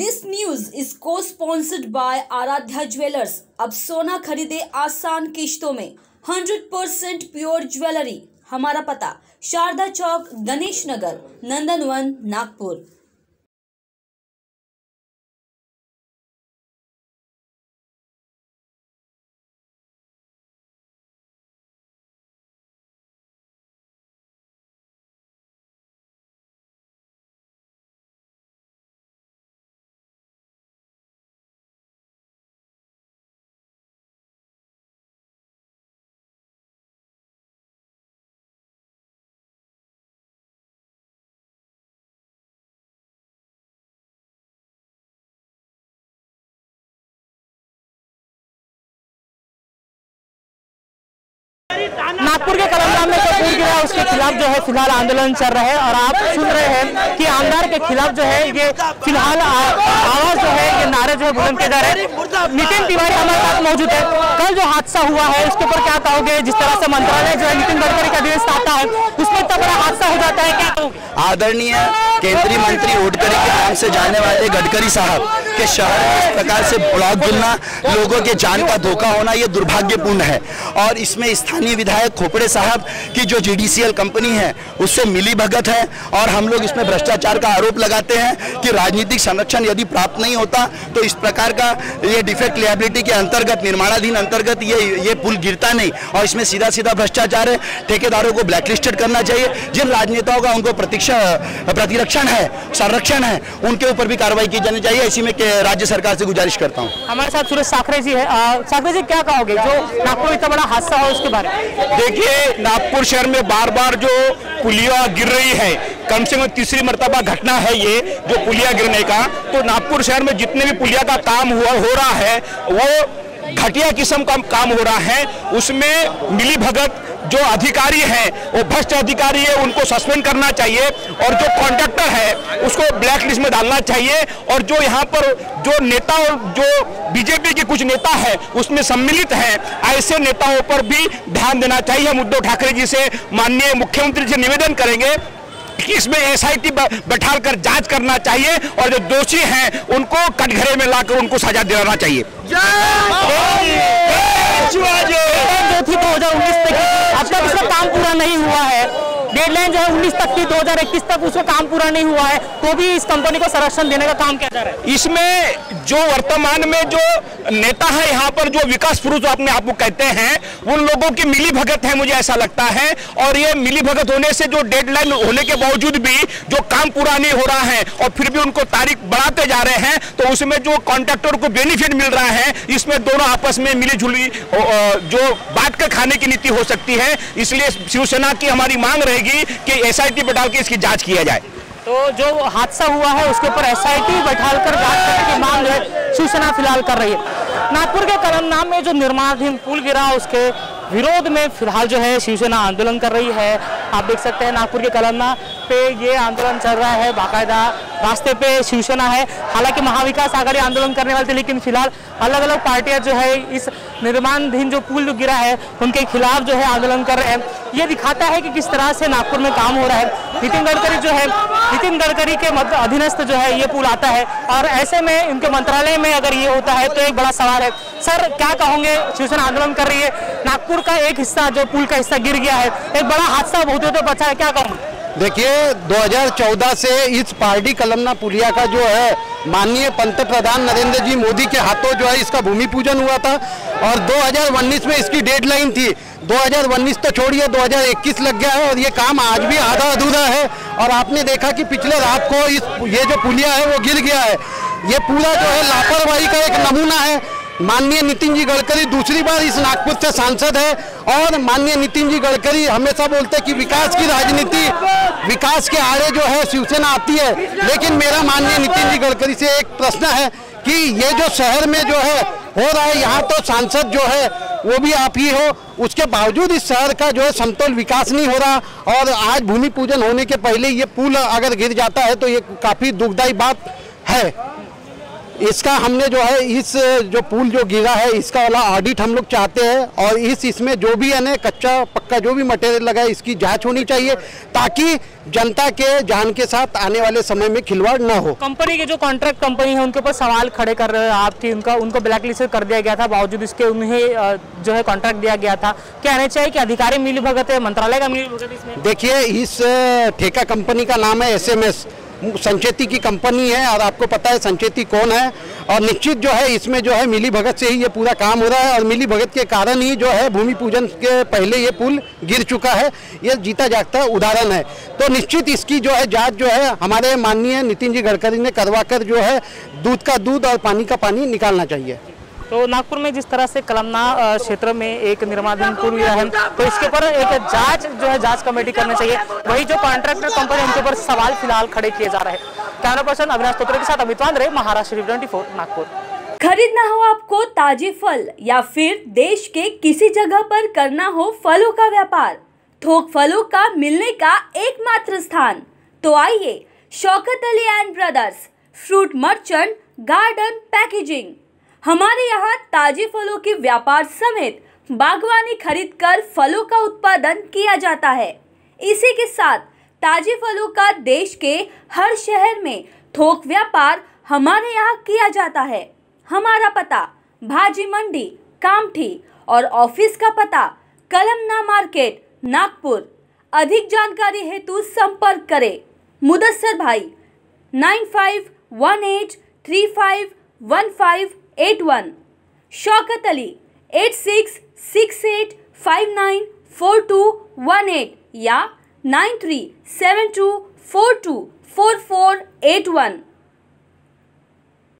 This news is को sponsored by Aaradhya jewellers अब सोना खरीदे आसान किश्तों में। 100% प्योर ज्वेलरी हमारा पता। शारदा चौक, गणेश नगर, नंदनवन, नागपुर। नागपुर के कलमगाम में जो पूल गिरा उसके खिलाफ जो है फ़िलहाल आंदोलन चल रहा है और आप सुन रहे हैं कि आमदार के खिलाफ जो है ये फ़िलहाल आवाज़ जो है, ये नारे जो है बुलंद किए जा रहे हैं। नितिन तिवारी हमारे साथ मौजूद है। कल जो हादसा हुआ है, उसके ऊपर क्या कहोगे? जिस तरह से मंत्रालय जो है, नितिन गडकरी का दिवस आता है, उसमें इतना बड़ा हादसा हो जाता है क्या आदरणीय केंद्रीय मंत्री गडकरी के नाम से जाने वाले गडकरी साहब के शहर में इस प्रकार से ब्लॉक गिरना, लोगों के जान का धोखा होना, ये दुर्भाग्यपूर्ण है। और इसमें स्थानीय विधायक खोपड़े साहब की जो जीडीसीएल कंपनी है, उससे मिली भगत है। और हम लोग इसमें भ्रष्टाचार का आरोप लगाते हैं कि राजनीतिक संरक्षण यदि प्राप्त नहीं होता तो इस प्रकार का ये डिफेक्ट लिएबिलिटी के अंतर्गत, निर्माणाधीन अंतर्गत ये ये पुल गिरता नहीं। और इसमें सीधा सीधा भ्रष्टाचार है। ठेकेदारों को ब्लैकलिस्टेड करना चाहिए। जिन राजनेताओं का उनको प्रतीक्षा, प्रतिरक्षण है, संरक्षण है, उनके ऊपर भी कार्रवाई की जानी चाहिए। इसी में के राज्य सरकार से गुजारिश करता हूँ। हमारे साथ सुरेश साखरे जी है। साखरे जी क्या कहोगे? जो नागपुर में इतना बड़ा हादसा हुआ उसके बारे में। देखिए नागपुर शहर में बार बार जो पुलिया गिर रही है कम से कम तीसरी मरतबा घटना है ये जो पुलिया गिरने का। तो नागपुर शहर में जितने भी पुलिया का काम हुआ हो रहा है वो घटिया किस्म का काम हो रहा है। उसमें मिली भगत जो अधिकारी हैं वो भ्रष्ट अधिकारी है उनको सस्पेंड करना चाहिए और जो कॉन्ट्रैक्टर है उसको ब्लैक लिस्ट में डालना चाहिए और जो यहाँ पर जो नेता और जो बीजेपी के कुछ नेता है उसमें सम्मिलित हैं ऐसे नेताओं पर भी ध्यान देना चाहिए। हम उद्धव ठाकरे जी से माननीय मुख्यमंत्री से निवेदन करेंगे कि इसमें एसआईटी बैठा कर जाँच करना चाहिए और जो दोषी हैं उनको कटघरे में लाकर उनको सजा दिलाना चाहिए। डेडलाइन दो थी 2019 तक की, अब तक उसका काम पूरा नहीं हुआ है। डेडलाइन जो है 19 तक थी 2021 तक उसमें काम पूरा नहीं हुआ है। तो भी इस कंपनी को संरक्षण देने का काम किया जा रहा है। इसमें जो वर्तमान में जो नेता है, यहाँ पर जो विकास पुरुष अपने आप को कहते हैं, उन लोगों की मिली भगत है मुझे ऐसा लगता है। और ये मिली भगत होने से जो डेडलाइन होने के बावजूद भी जो काम पूरा नहीं हो रहा है, और फिर भी उनको तारीख बढ़ाते जा रहे हैं तो उसमें जो कॉन्ट्रैक्टर को बेनिफिट मिल रहा है, इसमें दोनों आपस में मिली जुली जो बांट कर खाने की नीति हो सकती है। इसलिए शिवसेना की हमारी मांग रहेगी कि एसआईटी डाल के इसकी जाँच किया जाए। तो जो हादसा हुआ है, उसके ऊपर एसआईटी बैठालकर जाँच करने की मांग है शिवसेना फ़िलहाल कर रही है। नागपुर के कलमनाम में जो निर्माणाधीन पुल गिरा, उसके विरोध में फ़िलहाल जो है, शिवसेना आंदोलन कर रही है। आप देख सकते हैं, नागपुर के कलमना पे ये आंदोलन चल रहा है। बाकायदा रास्ते पे शिवसेना है। हालाँकि महाविकास आघाड़ी आंदोलन करने वाले थे, लेकिन फ़िलहाल अलग अलग पार्टियाँ जो है, इस निर्माणधीन जो पुल जो गिरा है, उनके खिलाफ जो है आंदोलन कर रहे हैं। ये दिखाता है कि किस तरह से नागपुर में काम हो रहा है। नितिन गडकरी जो है, नितिन गडकरी के मध्य अधीनस्थ जो है, ये पुल आता है। और ऐसे में इनके मंत्रालय में अगर ये होता है तो एक बड़ा सवाल है। सर, क्या कहोगे? शिवसेना आंदोलन कर रही है। नागपुर का एक हिस्सा, जो पुल का हिस्सा गिर गया है। एक बड़ा हादसा बहुत तो बचा है। क्या कहूँगा? देखिए 2014 से इस पार्टी कलमना पुलिया का जो है माननीय पंत प्रधान नरेंद्र जी मोदी के हाथों जो है इसका भूमि पूजन हुआ था और 2019 में इसकी डेडलाइन थी। 2019 तो छोड़िए 2021 लग गया है और ये काम आज भी आधा अधूरा है। और आपने देखा कि पिछले रात को इस ये जो पुलिया है, वो गिर गया है। ये पूरा जो है लापरवाही का एक नमूना है। माननीय नितिन जी गडकरी दूसरी बार इस नागपुर से सांसद है और माननीय नितिन जी गडकरी हमेशा बोलते हैं कि विकास की राजनीति, विकास के आड़े जो है शिवसेना आती है। लेकिन मेरा माननीय नितिन जी गडकरी से एक प्रश्न है कि ये जो शहर में जो है हो रहा है, यहाँ तो सांसद जो है, वो भी आप ही हो। उसके बावजूद इस शहर का जो है समतोल विकास नहीं हो रहा और आज भूमि पूजन होने के पहले ये पुल अगर गिर जाता है तो ये काफ़ी दुखदायी बात है। इसका हमने जो है इस जो पुल जो गिरा है इसका वाला ऑडिट हम लोग चाहते हैं और इस इसमें जो भी है कच्चा पक्का जो भी मटेरियल लगा है इसकी जाँच होनी चाहिए ताकि जनता के जान के साथ आने वाले समय में खिलवाड़ न हो। कंपनी के जो कॉन्ट्रैक्ट कंपनी है उनके ऊपर सवाल खड़े कर रहे हैं आप कि उनका उनको ब्लैक लिस्ट कर दिया गया था बावजूद इसके उन्हें जो है कॉन्ट्रैक्ट दिया गया था। क्या कहना चाहिए कि अधिकारी मिली भगत है? मंत्रालय का मिली भगत इसमें? देखिए इस ठेका कंपनी का नाम है एसएमएस संचेती की कंपनी है, और आपको पता है संचेती कौन है। और निश्चित जो है, इसमें जो है, मिली भगत से ही ये पूरा काम हो रहा है, और मिली भगत के कारण ही जो है, भूमि पूजन के पहले ये पुल गिर चुका है। ये जीता जागता उदाहरण है। तो निश्चित इसकी जो है, जाँच जो है, हमारे माननीय नितिन जी गडकरी ने करवा कर जो है, दूध का दूध और पानी का पानी निकालना चाहिए। तो नागपुर में जिस तरह से कलमना क्षेत्र में एक निर्माणाधीन पुल गिरा है तो इसके ऊपर एक जाँच जो है, जाँच कमेटी करनी चाहिए। वही जो कॉन्ट्रैक्टर कंपनी उनके ऊपर सवाल फ़िलहाल खड़े किए जा रहे हैं। कैमरा पर्सन अविनाश तोत्रे के साथ अमित वांद्रे, महाराष्ट्र ट्वेंटी नागपुर। खरीदना हो आपको ताजे फल या फिर देश के किसी जगह पर करना हो फलों का व्यापार, थोक फलों का मिलने का एकमात्र स्थान तो आइए Shaukat Ali and brothers, fruit merchant garden packaging. हमारे यहाँ ताजे फलों के व्यापार समेत बागवानी खरीदकर फलों का उत्पादन किया जाता है। इसी के साथ ताजे फलों का देश के हर शहर में थोक व्यापार हमारे यहाँ किया जाता है। हमारा पता, भाजी मंडी, कामठी और ऑफ़िस का पता, कलमना मार्केट, नागपुर। अधिक जानकारी हेतु संपर्क करें। मुदस्सर भाई, nine five one eight three five one five eight one Shaukat Ali eight six six eight five nine four two one eight या nine three seven two four two four four eight one